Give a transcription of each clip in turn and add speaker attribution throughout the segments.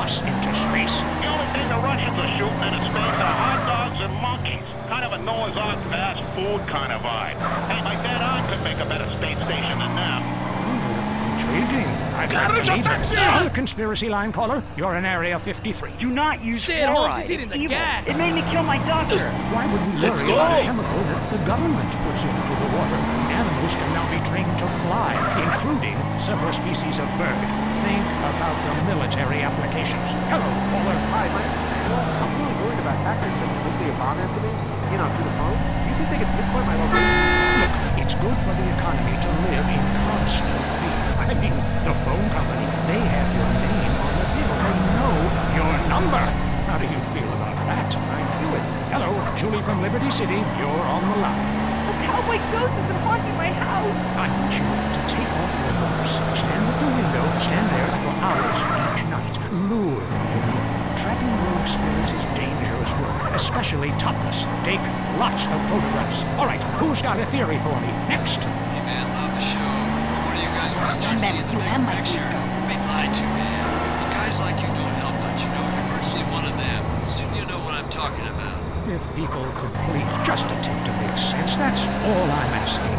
Speaker 1: us into space.
Speaker 2: The only thing the Russians are shooting into space are hot dogs and monkeys. Kind of a Noah's Ark fast food kind of vibe. Hey, my dead aunt could make a better space station than them.
Speaker 1: Intriguing. I'd like to meet her. The conspiracy line caller. You're in Area 53.
Speaker 3: Do not use
Speaker 4: Shit, Holmes,
Speaker 3: fluoride.
Speaker 4: he's eating
Speaker 3: It's
Speaker 4: the
Speaker 3: evil.
Speaker 4: gas.
Speaker 3: It made me kill my doctor.
Speaker 1: Why would we
Speaker 4: Let's
Speaker 1: worry about a chemical that the government puts into the water? Animals can now be trained to fly, including several species of bird. Think about the military applications. Hello, caller.
Speaker 5: Hi, my name's Samuel. I'm really worried about hackers that nuclear bomb Anthony, you know, through the phone. Do you think they can pinpoint my location?
Speaker 1: Look, it's good for the economy to live in constant fear. I mean, the phone company, they have your name on the bill. They know your number. How do you feel about that?
Speaker 5: I do it.
Speaker 1: Hello, Julie from Liberty City. You're on the line.
Speaker 3: A cowboy ghost has been haunting my house.
Speaker 1: I want you to take off your boots. Stand at the window. Stand there for hours each night. Lure him. Tracking rogue spirits is dangerous work, especially topless. Take lots of photographs. All right, who's got a theory for me? Next.
Speaker 6: Hey man, love the show. But when are you guys gonna start seeing the bigger picture? We're being lied to, man.
Speaker 1: If people could please just attempt to make sense, that's all I'm asking.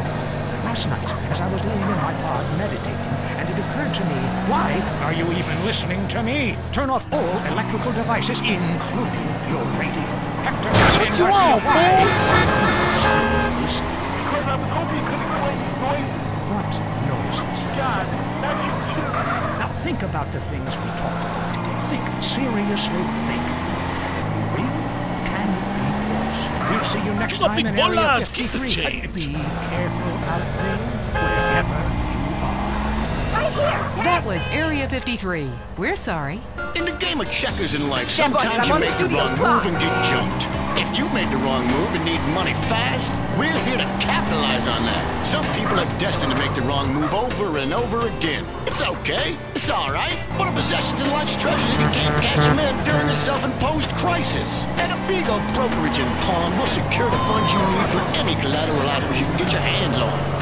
Speaker 1: Last night, as I was laying in my pod meditating, and it occurred to me, why are you even listening to me? Turn off all electrical devices, including your radio. Hector, what
Speaker 4: you want,
Speaker 1: Listen.
Speaker 2: Because I was hoping you could explain these noises.
Speaker 1: What noises?
Speaker 2: God, that's you too.
Speaker 1: Now think about the things we talked about today. Think seriously. Think. Real? Can it be false? We'll see you next time
Speaker 4: big
Speaker 1: in Area
Speaker 4: bolas. Keep
Speaker 1: 53.
Speaker 4: change.
Speaker 1: Be careful out there, wherever you are.
Speaker 7: That was Area 53. We're sorry.
Speaker 8: In the game of checkers in life, sometimes you make the
Speaker 7: studio
Speaker 8: wrong move and get jumped. If you made the wrong move and need money fast, we're here to capitalize on that. Some people are destined to make the wrong move over and over again. It's okay. It's all right. What are possessions and life's treasures if you can't cash them in during a self-imposed crisis? At Abigo Brokerage and Pawn, we'll secure the funds you need for any collateral items you can get your hands on.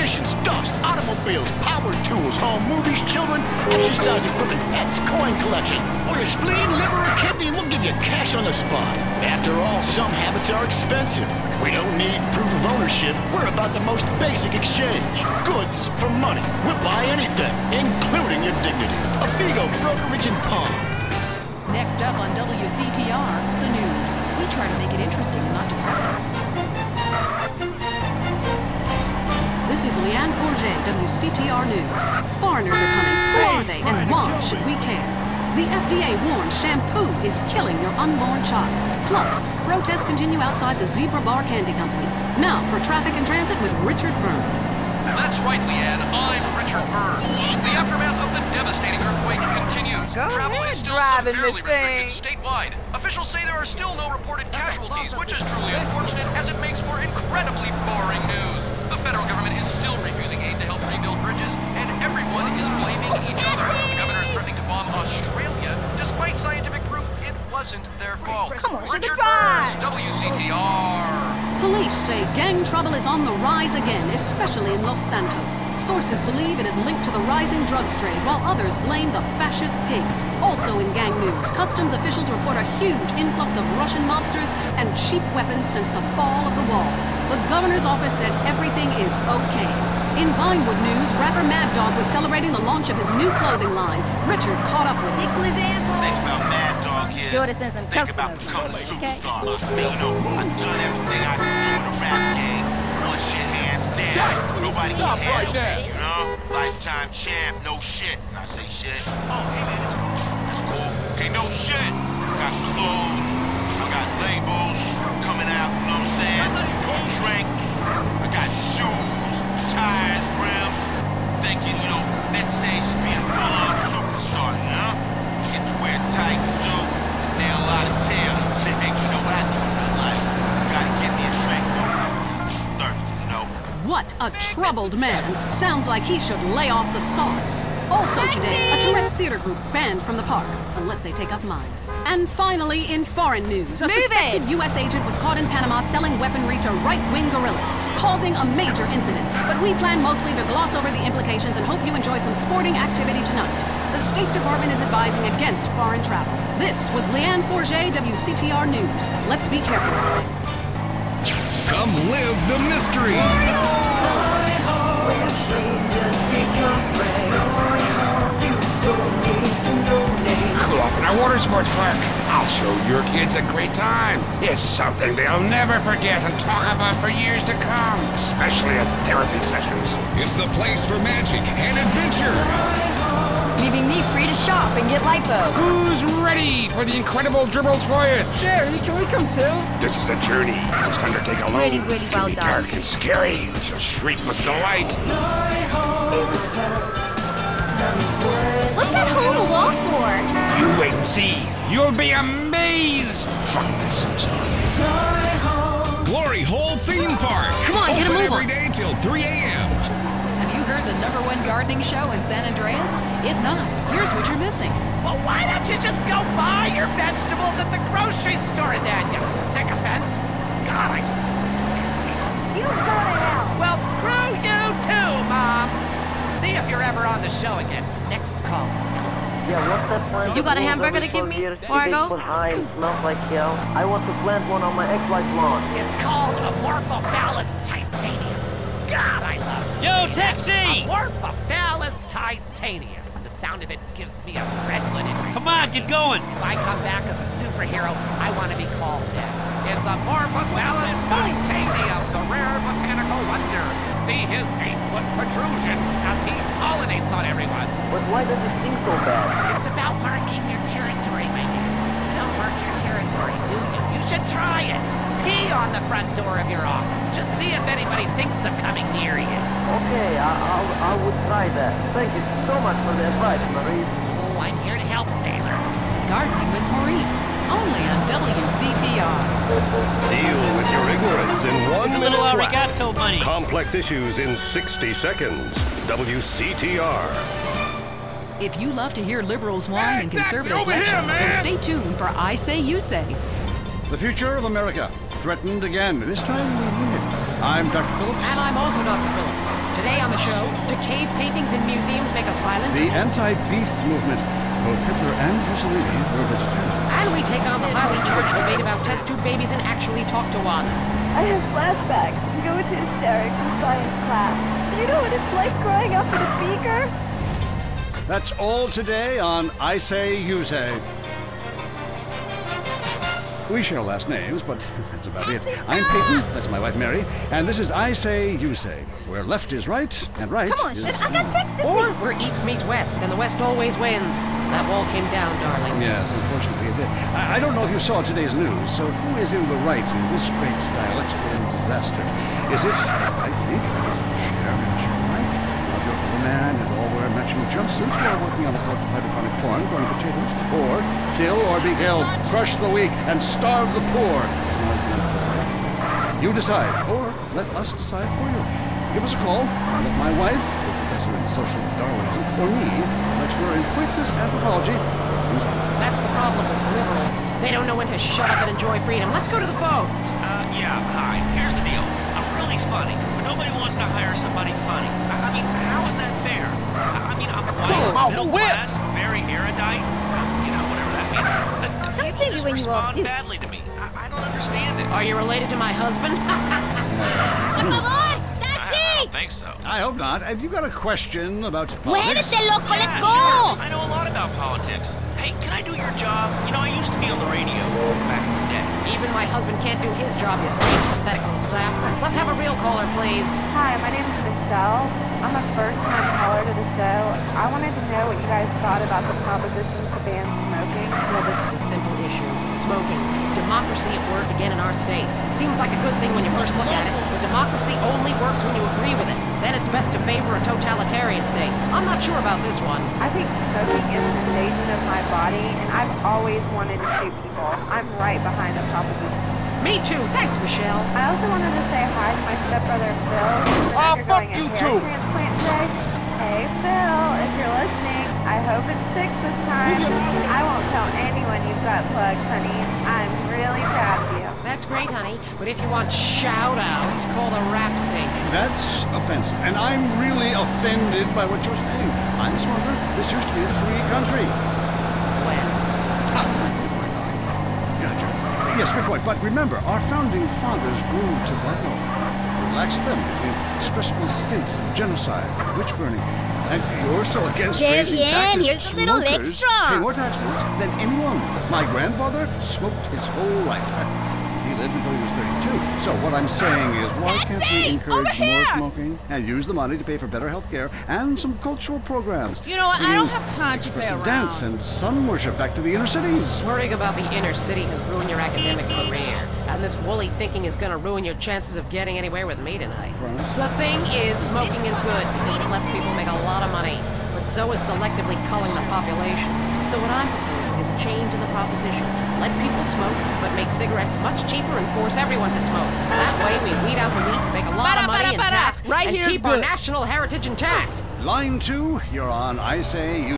Speaker 8: Dust, automobiles, power tools, home movies, children, exercise equipment, pets, coin collection, or your spleen, liver, or kidney, we'll give you cash on the spot. After all, some habits are expensive. We don't need proof of ownership. We're about the most basic exchange. Goods for money. We'll buy anything, including your dignity. A Abigo Brokerage and Pawn.
Speaker 7: Next up on WCTR, the news. We try to make it interesting and not depressing.
Speaker 9: This is Lianne Forget, WCTR News. Foreigners are coming. Who are they and why should we care? The FDA warns shampoo is killing your unborn child. Plus, protests continue outside the Zebra Bar Candy Company. Now for traffic and transit with Richard Burns.
Speaker 10: That's right, Lianne. I'm Richard Burns. The aftermath of the devastating earthquake continues.
Speaker 11: Go
Speaker 10: Travel
Speaker 11: ahead,
Speaker 10: is still severely restricted statewide. Officials say there are still no reported casualties, which is truly unfortunate as it makes for incredibly boring news. The federal government
Speaker 9: say gang trouble is on the rise again, especially in Los Santos. Sources believe it is linked to the rising drugs trade, while others blame the fascist pigs. Also in gang news, customs officials report a huge influx of Russian mobsters and cheap weapons since the fall of the wall. The governor's office said everything is okay. In Vinewood news, rapper Mad Dog was celebrating the launch of his new clothing line. Richard caught up with him.
Speaker 12: Think about Mad Dog here.
Speaker 11: Sure to send some
Speaker 12: Think about becoming a
Speaker 11: Okay.
Speaker 12: superstar. I mean, you know, I've done Can
Speaker 4: right there.
Speaker 12: you know? Lifetime champ, no shit. And I say shit. Oh, hey man, that's cool. That's cool. Okay, no shit. I got clothes. I got labels coming out, you know what I'm saying? Drinks. I got shoes, tires, rims. Thinking, you know, next stage is being a full-on superstar, you know? Get to wear a tight suit, nail a lot of tail. you know what I do in real life? Gotta get me a drink, though. Thirsty, you know?
Speaker 9: What a troubled man. Sounds like he should lay off the sauce. Also today, a Tourette's theater group banned from the park, unless they take up mine. And finally, in foreign news, a
Speaker 11: Move
Speaker 9: suspected
Speaker 11: it!
Speaker 9: U.S. agent was caught in Panama selling weaponry to right-wing guerrillas, causing a major incident. But we plan mostly to gloss over the implications and hope you enjoy some sporting activity tonight. the State Department is advising against foreign travel. This was Lianne Forget, WCTR News. Let's be careful.
Speaker 4: Come live the mystery.
Speaker 1: Off in our water sports park. I'll show your kids a great time. It's something they'll never forget and talk about for years to come, especially at therapy sessions.
Speaker 4: It's the place for magic and adventure.
Speaker 11: Leaving me free to shop and get lipo.
Speaker 1: Who's ready for the incredible Dribbles voyage?
Speaker 5: Jerry, can we come too?
Speaker 1: This is a journey you must undertake alone.
Speaker 11: Really, really
Speaker 1: it can
Speaker 11: well
Speaker 1: be
Speaker 11: done.
Speaker 1: dark and scary. You'll shriek with delight. Wait and see. You'll be amazed. Fuck this suits.
Speaker 4: Glory Hole Theme Park.
Speaker 7: Come on, get a
Speaker 4: Open
Speaker 7: move
Speaker 4: every
Speaker 7: on.
Speaker 4: day till 3 a.m.
Speaker 7: Have you heard the number one gardening show in San Andreas? If not, here's what you're missing.
Speaker 13: Well, why don't you just go buy your vegetables at the grocery store then, you sycophant? God, I just don't understand.
Speaker 3: You got it out.
Speaker 13: Well, screw you too, Mom. See if you're ever on the show again. Next call.
Speaker 14: Yeah, what's that plant?
Speaker 11: You got a hamburger to give me
Speaker 14: four years?
Speaker 11: before I
Speaker 14: It's
Speaker 11: go?
Speaker 14: eight foot high and smells like hell. I want to plant one on my ex-wife's lawn.
Speaker 13: It's called Amorphophallus titanum. God, I love it.
Speaker 15: Yo, taxi!
Speaker 13: Amorphophallus titanum. The sound of it gives me a redwood in
Speaker 15: Come on, get going.
Speaker 13: If I come back as a superhero, I want to be called that. It's Amorphophallus titanum, the rare botanical wonder. See his eight-foot protrusion as he pollinates on everyone.
Speaker 14: But why does it sting so bad?
Speaker 13: It's about marking your territory, my dear. You don't mark your territory, do you? You should try it. Pee on the front door of your office. Just see if anybody thinks of coming near you.
Speaker 14: Okay, I, I'll, I would try that. Thank you so much for the advice, Maurice.
Speaker 13: Oh, I'm here to help, sailor.
Speaker 7: Gardening with Maurice, only on WCTR.
Speaker 16: Deal with your ignorance in one
Speaker 15: Here's a
Speaker 16: minute
Speaker 15: little
Speaker 16: flat.
Speaker 15: arigato money.
Speaker 16: Complex issues in 60 seconds. WCTR.
Speaker 7: If you love to hear liberals whine and conservatives
Speaker 16: over here,
Speaker 7: lecture, then stay tuned for I Say You Say.
Speaker 17: The future of America threatened again. This time we win it. I'm Dr. Phillips.
Speaker 13: And I'm also Dr. Phillips. Today on the show, do cave paintings in museums make us violent?
Speaker 17: The anti-beef movement. Both Hitler and Mussolini were vegetarian.
Speaker 13: And we take on the highly charged debate about test tube babies and actually talk to one.
Speaker 3: I have flashbacks and go into hysterics in science class. You know what it's like growing up in a beaker?
Speaker 17: That's all today on I Say You Say. We share last names, but that's about it. I'm Peyton, that's my wife Mary, and this is I Say You Say, where left is right and right
Speaker 3: Come on,
Speaker 17: is
Speaker 3: I got tricks
Speaker 13: Or where east meets west, and the west always wins. That wall came down, darling.
Speaker 17: Yes, unfortunately it did. I, I don't know if you saw today's news, so who is in the right in this great dialectical disaster? Is it, as I think, is it Cher and Cher Mike, love your fellow man and all wear matching jumpsuits while working on the hydroponic farm growing potatoes? Or kill or be killed, crush the weak, and starve the poor? beautiful. You decide, or let us decide for you. Give us a call, and let my wife, a professor in social Darwinism, or me, a lecturer in quickness anthropology,
Speaker 13: That's the problem with liberals. They don't know when to shut up and enjoy freedom. Let's go to the phones.
Speaker 18: Uh, yeah, hi. Here's the deal. I'm really funny, but nobody wants to hire somebody funny. I, I mean, how is that fair? I, I mean, I'm white, middle class, very erudite. uh, You know, whatever that means. But people just respond badly to me. I, I don't understand it.
Speaker 13: Are you related to my husband?
Speaker 18: I think so.
Speaker 17: I hope not. Have you got a question about
Speaker 18: Muévete,
Speaker 17: politics?
Speaker 18: loco, let's go! I know a lot about politics. Hey, can I do your job? You know, I used to be on the radio back in the day.
Speaker 13: Even my husband can't do his job, you strange, pathetic little sap. Let's have a real caller, please.
Speaker 3: Hi, my name is Michelle. I'm a first-time caller to the show. I wanted to know what you guys thought about the proposition to ban smoking.
Speaker 13: Well, this is a simple issue. Smoking. Democracy at work again in our state. Seems like a good thing when you first look at it, but democracy only works when you agree with it. Then it's best to favor a totalitarian state. I'm not sure about this one.
Speaker 3: I think smoking is an invasion of my body, and I've always wanted to shoot people. I'm right behind the proposition.
Speaker 13: Me too. Thanks, Michelle.
Speaker 3: I also wanted to say hi to my stepbrother Phil. Ah, who's
Speaker 13: Oh, fuck you too.
Speaker 3: transplant today. Hey Phil, if you're listening, I hope it's fixed this time. I won't tell anyone you've got plugs, honey. I'm really proud of you.
Speaker 13: That's great, honey. But if you want shout-outs, call the rap station.
Speaker 17: That's offensive, and I'm really offended by what you're saying. I'm smarter. This used to be a free country?
Speaker 13: When?
Speaker 17: Gotcha. Yes, good point. But remember, our founding fathers grew tobacco. Relaxed them between stressful stints of genocide witch burning. And you're so against
Speaker 15: There
Speaker 17: raising taxes.
Speaker 15: Here's a little
Speaker 17: Smokers
Speaker 15: extra.
Speaker 17: Pay more taxes than anyone. My grandfather smoked his whole life. He lived until he was 32. So what I'm saying is, why can't we encourage more smoking and use the money to pay for better health care and some cultural programs?
Speaker 19: You know what? I don't have time to play
Speaker 17: expressive
Speaker 19: around.
Speaker 17: dance and sun worship back to the inner cities.
Speaker 13: Worrying about the inner city has ruined your academic career. And this woolly thinking is gonna ruin your chances of getting anywhere with me tonight. The thing is, smoking is good because it lets people make a lot of money. But so is selectively culling the population. So what I'm proposing is a change in the proposition. Let people smoke, but make cigarettes much cheaper and force everyone to smoke. That way we weed out the weak, make a lot of money in
Speaker 19: ba-da, ba-da.
Speaker 13: tax,
Speaker 19: Right
Speaker 13: and
Speaker 19: here's
Speaker 13: keep our national heritage intact.
Speaker 17: Line two, you're on I say you.